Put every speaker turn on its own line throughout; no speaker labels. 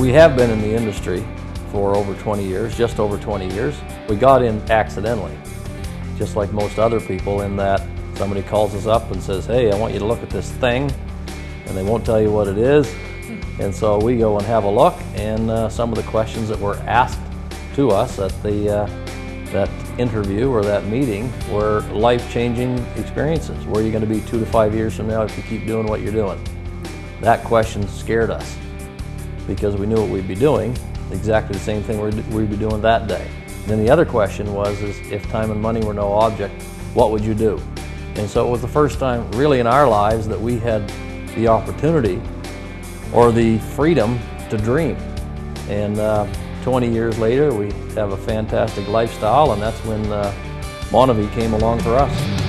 We have been in the industry for over 20 years, just over 20 years. We got in accidentally, just like most other people in that somebody calls us up and says, hey, I want you to look at this thing, and they won't tell you what it is. And so we go and have a look, and uh, some of the questions that were asked to us at the uh, that interview or that meeting were life-changing experiences. Where are you going to be two to five years from now if you keep doing what you're doing? That question scared us because we knew what we'd be doing, exactly the same thing we'd be doing that day. then the other question was, is if time and money were no object, what would you do? And so it was the first time really in our lives that we had the opportunity or the freedom to dream. And uh, 20 years later, we have a fantastic lifestyle, and that's when uh, Monavie came along for us.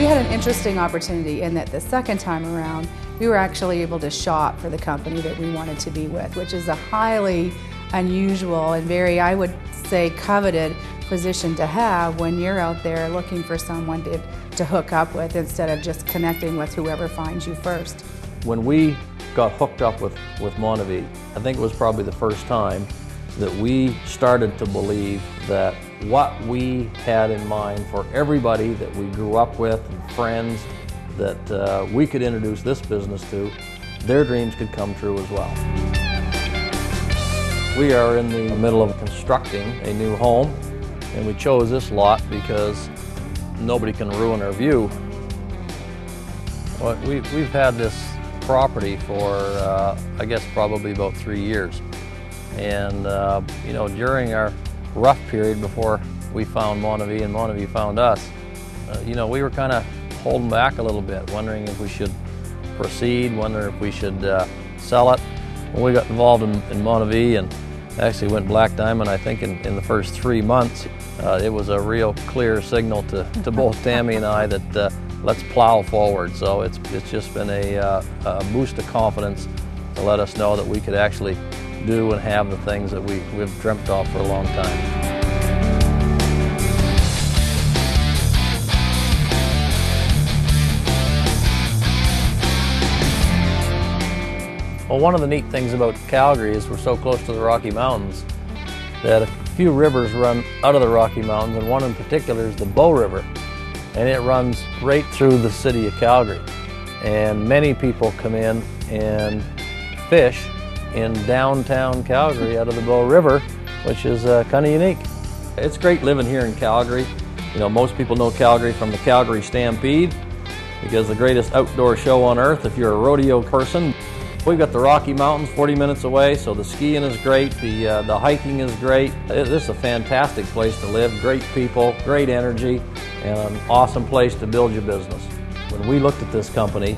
We had an interesting opportunity in that the second time around, we were actually able to shop for the company that we wanted to be with, which is a highly unusual and very, I would say, coveted position to have when you're out there looking for someone to, to hook up with instead of just connecting with whoever finds you first.
When we got hooked up with, with Monavie, I think it was probably the first time that we started to believe that what we had in mind for everybody that we grew up with and friends that uh, we could introduce this business to, their dreams could come true as well. We are in the middle of constructing a new home and we chose this lot because nobody can ruin our view. Well, we, have had this property for, uh, I guess, probably about three years. And, uh, you know, during our rough period before we found Monavie and Monavie found us, uh, you know, we were kind of holding back a little bit, wondering if we should proceed, wondering if we should uh, sell it. When we got involved in, in Monavie and actually went Black Diamond, I think in, in the first three months, uh, it was a real clear signal to, to both Tammy and I that uh, let's plow forward. So it's, it's just been a, uh, a boost of confidence to let us know that we could actually do and have the things that we, we've dreamt of for a long time. Well, one of the neat things about Calgary is we're so close to the Rocky Mountains that a few rivers run out of the Rocky Mountains, and one in particular is the Bow River, and it runs right through the city of Calgary. And many people come in and fish in downtown Calgary out of the Bow River, which is uh, kind of unique. It's great living here in Calgary. You know, most people know Calgary from the Calgary Stampede because the greatest outdoor show on earth if you're a rodeo person. We've got the Rocky Mountains 40 minutes away, so the skiing is great, the, uh, the hiking is great. This is a fantastic place to live, great people, great energy, and an awesome place to build your business. When we looked at this company,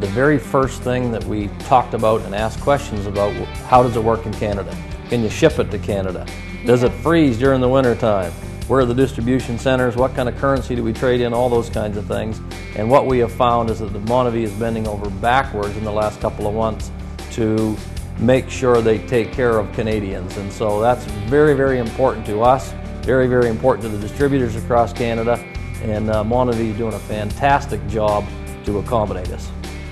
the very first thing that we talked about and asked questions about, how does it work in Canada? Can you ship it to Canada? Does it freeze during the winter time? Where are the distribution centers? What kind of currency do we trade in? All those kinds of things. And what we have found is that the Monavie is bending over backwards in the last couple of months to make sure they take care of Canadians. And so that's very, very important to us, very, very important to the distributors across Canada. And uh, Monavie is doing a fantastic job to accommodate us.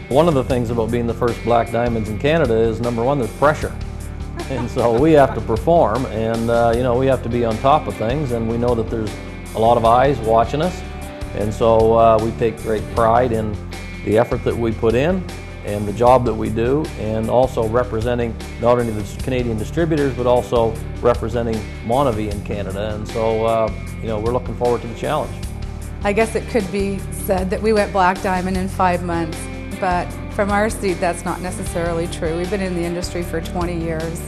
One of the things about being the first black diamonds in Canada is number one, there's pressure. And so we have to perform and uh, you know, we have to be on top of things and we know that there's a lot of eyes watching us. And so uh, we take great pride in the effort that we put in and the job that we do and also representing not only the Canadian distributors but also representing Monavie in Canada. And so, uh, you know, we're looking forward to the challenge.
I guess it could be said that we went black diamond in five months but from our seat, that's not necessarily true. We've been in the industry for 20 years,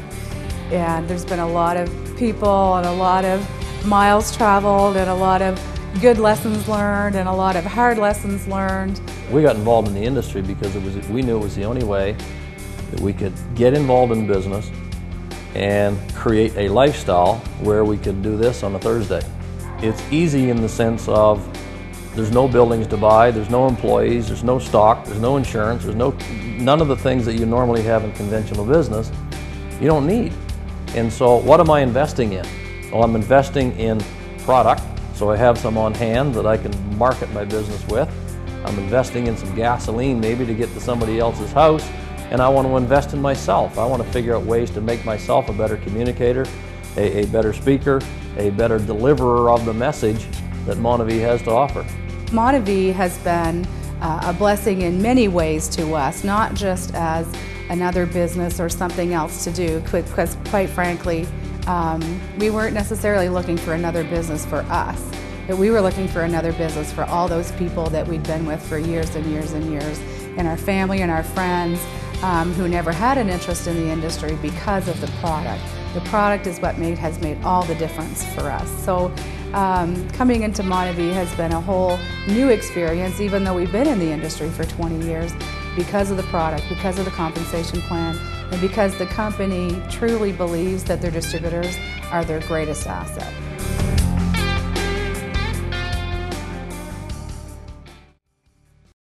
and there's been a lot of people and a lot of miles traveled and a lot of good lessons learned and a lot of hard lessons learned.
We got involved in the industry because it was, we knew it was the only way that we could get involved in business and create a lifestyle where we could do this on a Thursday. It's easy in the sense of there's no buildings to buy, there's no employees, there's no stock, there's no insurance, there's no none of the things that you normally have in conventional business, you don't need. And so, what am I investing in? Well, I'm investing in product, so I have some on hand that I can market my business with. I'm investing in some gasoline maybe to get to somebody else's house, and I want to invest in myself. I want to figure out ways to make myself a better communicator, a, a better speaker, a better deliverer of the message that Monavie has to offer.
Monavie has been uh, a blessing in many ways to us, not just as another business or something else to do, because quite frankly, um, we weren't necessarily looking for another business for us, but we were looking for another business for all those people that we'd been with for years and years and years, and our family and our friends um, who never had an interest in the industry because of the product. The product is what made, has made all the difference for us. So um, coming into Monavie has been a whole new experience, even though we've been in the industry for 20 years, because of the product, because of the compensation plan, and because the company truly believes that their distributors are their greatest asset.